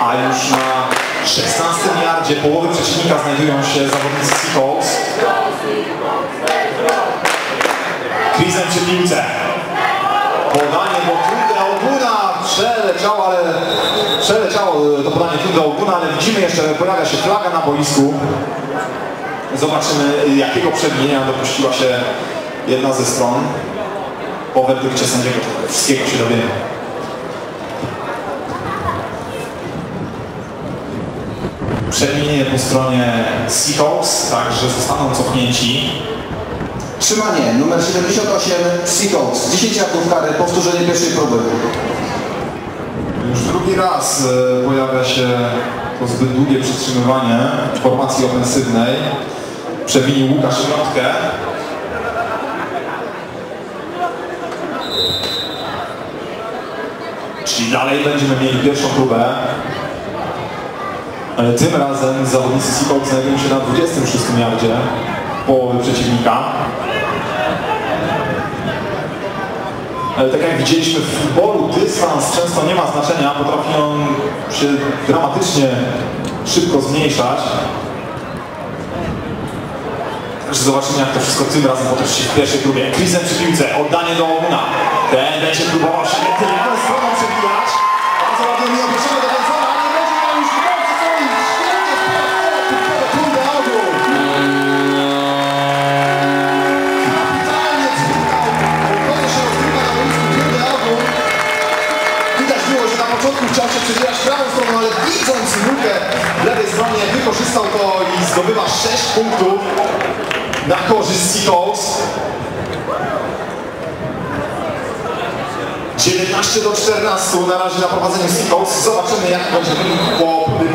a już na 16 yardzie połowy przeciwnika znajdują się zawodnicy Seahawks. Krizem przy piłce. Podanie do Trudra Oguna. Przeleciało, ale przeleciało to podanie Trudra Oguna, ale widzimy jeszcze, pojawia się flaga na boisku. Zobaczymy, jakiego przewinienia dopuściła się jedna ze stron. Po werdykcie sędziego wszystkiego się dowiemy. Przewinienie po stronie Seahawks, także zostaną cofnięci. Trzymanie, numer 78, Seahawks. 10 yardów kary, powtórzenie pierwszej próby. Już drugi raz e, pojawia się to zbyt długie przytrzymywanie formacji ofensywnej. Przewinił Łukasz Środkę. Czyli dalej będziemy mieli pierwszą próbę. Ale tym razem zawodnicy Seahawks znajdują się na 26 yardzie połowy przeciwnika. Ale tak jak widzieliśmy w futbolu, dystans często nie ma znaczenia, potrafi on się dramatycznie szybko zmniejszać. Także zobaczymy jak to wszystko tym razem potoczy się w pierwszej próbie. Krizem przy piłce, oddanie do Oguna. Ten będzie próbował się tylną ale widząc lukę w lewej stronie wykorzystał to i zdobywa 6 punktów na korzyść Seahawks. 19 do 14 na razie na prowadzeniu Seahawks. Zobaczymy jak będzie wynik po próbie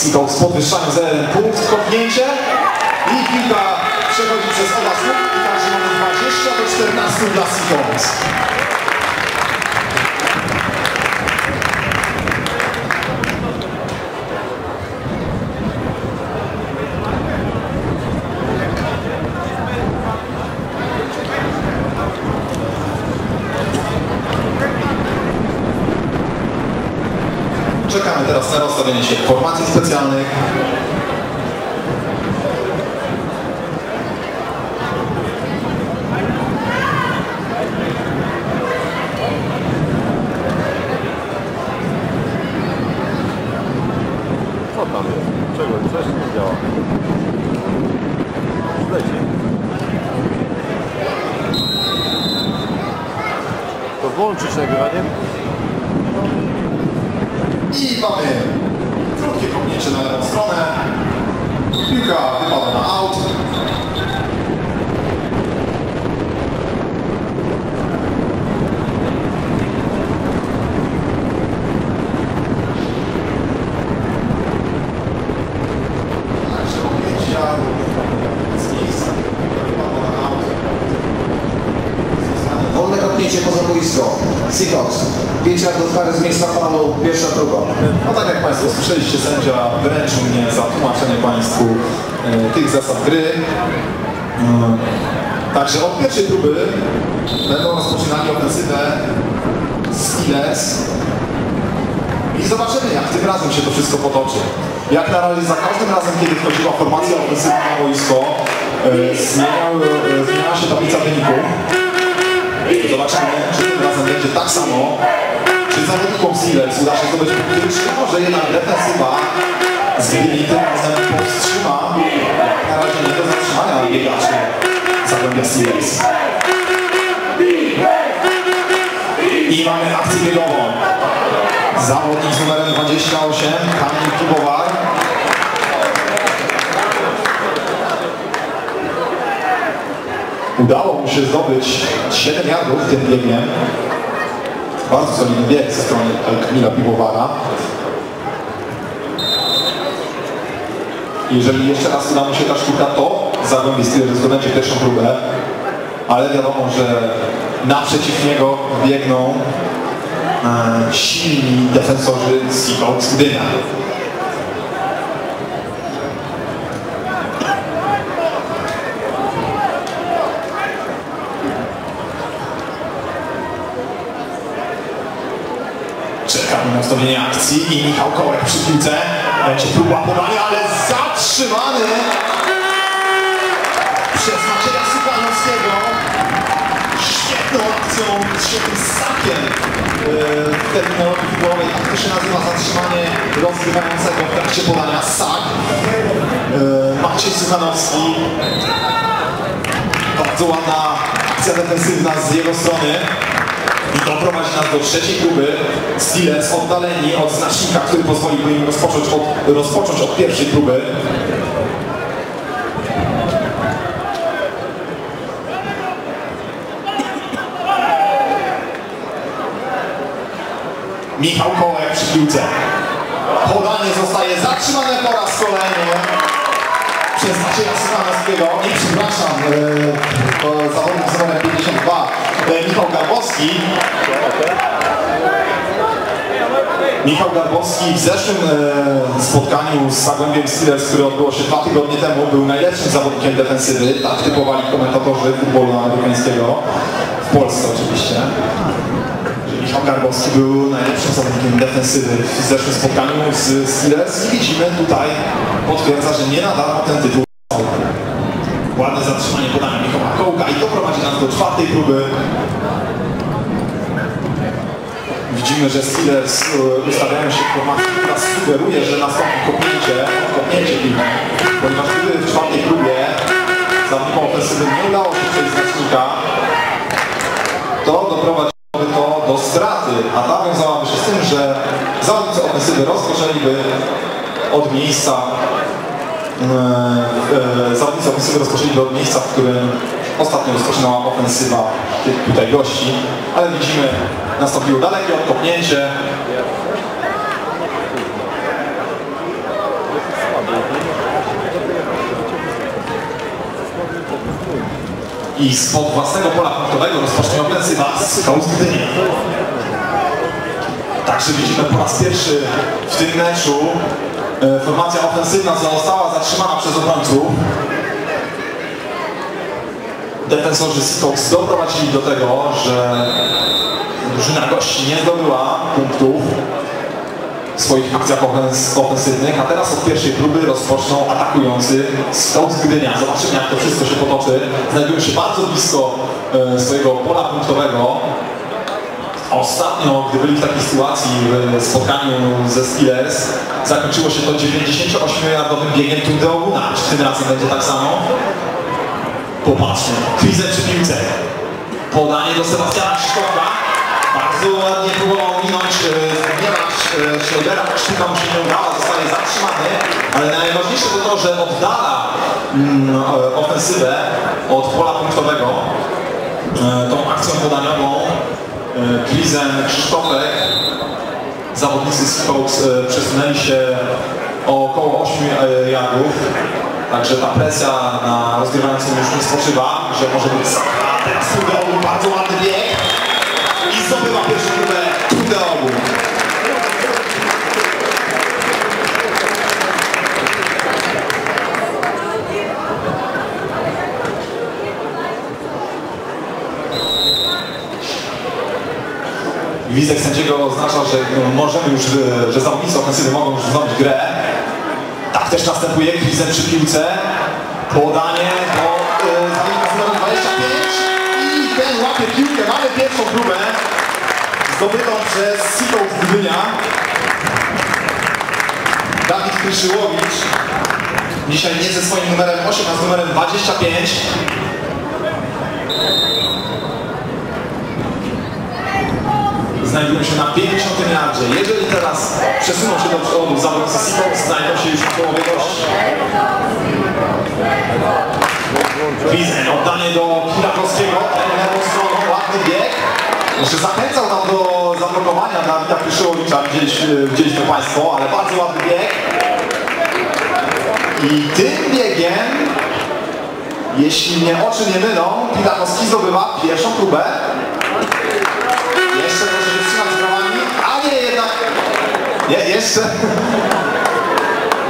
podwyższenia. Seahawks podwyższają za jeden punkt, kopnięcie i piłka przechodzi przez oba słupki, także mamy 20 do 14 dla Seahawks. Rozstawienie się formacji specjalnych. Co tam jest? Czego? Coś nie działa. Leci. To włączyć nagrywanie? I mamy krótkie kopnięcie na lewą stronę. Piłka wypada na aut. Także kopnięcia z miejsca. Piłka wypada na aut. Zostanie Wolne kopnięcie poza boisko. Seahawks. 5 yardów kary z miejsca falu, pierwsza próba. No tak jak Państwo słyszeliście, sędzia wręczył mnie za tłumaczenie Państwu e, tych zasad gry. Mm, Także od pierwszej próby będą rozpoczynali ofensywę Steelers i zobaczymy jak tym razem się to wszystko potoczy. Jak na razie za każdym razem, kiedy wchodziła formacja ofensywna na boisko, e, zmieniał, e, się tablica wyników. Zobaczymy, czy tym razem będzie tak samo. Czy zawodnikom Steelers uda się zdobyć punkty, czy może jednak defensywa z Gdyni tym razem powstrzyma na razie nie do zatrzymania biegaczy Zagłębia Steelers. I mamy akcję biegową. Zawodnik z numerem 28, Kamil Kubowar. Udało mu się zdobyć 7 yardów tym biegiem. Bardzo solidny bieg ze strony Kamila Piwowara. Jeżeli jeszcze raz uda mu się ta sztuka, to Steelers zdobędzie pierwszą próbę. Ale wiadomo, że naprzeciw niego biegną e, silni defensorzy Seahawks Gdynia. Akcji i Michał Kołek przy piłce. Będzie próba podania, ale zatrzymany przez Macieja Sukanowskiego. Świetną akcją, świetnym sakiem yy, w terminologii futbolowej. Tak to się nazywa zatrzymanie rozgrywającego w trakcie podania. Sak. Yy, Maciej Sukanowski. Bardzo ładna akcja defensywna z jego strony. I to prowadzi nas do trzeciej próby. Steelers oddaleni od znacznika, który pozwoliłby im rozpocząć od, rozpocząć od pierwszej próby. Michał Kołek przy piłce. Podanie zostaje zatrzymane po raz kolejny przez Macieja Symanowskiego. Nie przepraszam, to zawodnik z numerem 52, e, Michał Garbowski. Michał Garbowski w zeszłym e, spotkaniu z Zagłębiem Steelers, które odbyło się dwa tygodnie temu, był najlepszym zawodnikiem defensywy. Tak typowali komentatorzy futbolu amerykańskiego. W Polsce oczywiście. Michał Garbowski był najlepszym zawodnikiem defensywy w zeszłym spotkaniu z Steelers i widzimy tutaj, potwierdza, że nie na darmo ten tytuł. Ładne zatrzymanie podania Michała Kołka i to prowadzi nas do czwartej próby. Widzimy, że Steelers e, ustawiają się w formacji, która sugeruje, że nastąpi kopnięcie, kopnięcie piłki, ponieważ gdyby w czwartej próbie zawodnikom ofensywnym nie udało się przejść znacznika, to doprowadziłoby to do straty, a ta wiązałaby się z tym, że zawodnicy ofensywy rozpoczęliby od miejsca e, e, zawodnicy ofensywy rozpoczęliby od miejsca, w którym ostatnio rozpoczynała ofensywa tych tutaj gości, ale widzimy, nastąpiło dalekie odkopnięcie. I spod własnego pola punktowego rozpocznie ofensywa z Kaus Gdynia. Także widzimy po raz pierwszy w tym meczu e, formacja ofensywna została zatrzymana przez obrońców. Defensorzy Seahawks doprowadzili do tego, że drużyna gości nie zdobyła punktów w swoich akcjach ofens ofensywnych, a teraz od pierwszej próby rozpoczną atakujący Scouts Gdynia. Zobaczymy jak to wszystko się potoczy. Znajdują się bardzo blisko e, swojego pola punktowego. Ostatnio, gdy byli w takiej sytuacji w spotkaniu ze Steelers, zakończyło się to 98-jardowym biegiem Tour de Oguna. Czy tym razem będzie tak samo? Popatrzmy. Krize przy piłce. Podanie do Sebastiana Krzysztofa. Bardzo ładnie próbował minąć zmierać e, Schroedera. Sztuka mu się nie udała, zostaje zatrzymany. Ale najważniejsze to to, że oddala mm, e, ofensywę od pola punktowego e, tą akcją podaniową Klizen Krzysztofek zawodnicy Seahawks przesunęli się o około 8 e, yardów. Także ta presja na rozgrywającym już nie spoczywa, że może być. Teraz Tudeogu, bardzo ładny bieg. I zdobywa pierwszą próbę Tudeogu. Widzek sędziego oznacza, że no, możemy już, e, że zawodnicy ofensywy mogą już wznowić grę. Tak też następuje Krizen przy piłce. Podanie do e, zawodnika z numerem 25 i ten łapie piłkę. Mamy pierwszą próbę zdobytą przez Seahawks Gdynia. Dawid Kryszyłowicz. Dzisiaj nie ze swoim numerem 8, a z numerem 25. znajdują się na 50 yardzie. Jeżeli teraz przesuną się do przodu zawodnicy Seahawks, znajdą się już na połowie gości. Wizen, oddanie do Kirakowskiego, ten lewą stroną, ładny bieg. Jeszcze zachęcał tam do zablokowania Dawida Kryszyłowicza, gdzieś, e, widzieliśmy Państwo, ale bardzo ładny bieg. I tym biegiem, jeśli mnie oczy nie mylą, Pilatowski zdobywa pierwszą próbę. Jeszcze proszę się wstrzymać z brawami, a nie jednak, nie, jeszcze.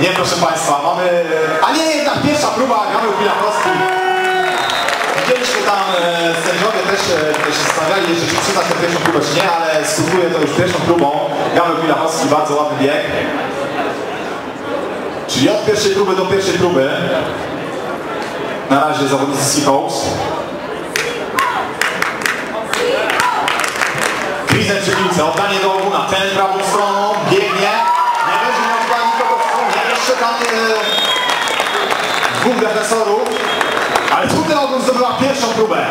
Nie, proszę Państwa, mamy, a nie jednak pierwsza próba, Gaweł Pilatowski. Widzieliśmy tam e, sędziowie też e, się zastanawiali, jeszcze czy przyznać tę pierwszą próbę czy nie, ale skutkuje to już pierwszą próbą. Gaweł Pilachowski, bardzo ładny bieg. Czyli od pierwszej próby do pierwszej próby. Na razie zawodnicy Seahawks. Przy piłce, oddanie do oguna, ten prawą stroną, biegnie. Nie będzie miał chyba nikogo w stronie, jeszcze tam e, dwóch defensorów. Ale tutaj ogun zdobyła pierwszą próbę.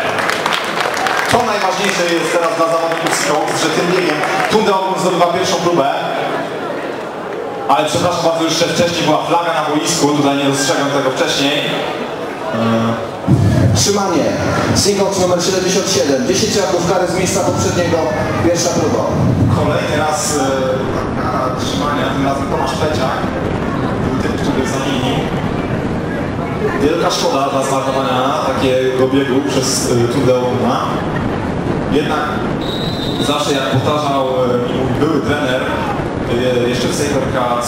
To najważniejsze jest teraz dla zawodników Seahawks, że tym biegiem Tunde Ogun zdobywa pierwszą próbę. Ale przepraszam bardzo, jeszcze wcześniej była flaga na boisku, tutaj nie dostrzegłem tego wcześniej. Trzymanie. Seahawks numer 77. 10 yardów kary z miejsca poprzedniego. Pierwsza próba. Kolejny raz e, na trzymania, tym razem Tomasz Pleciak. Był tym, który zamienił. Wielka szkoda dla zmarnowania takiego biegu przez e. Jednak zawsze jak powtarzał e, mój były trener, e, jeszcze w Sejferka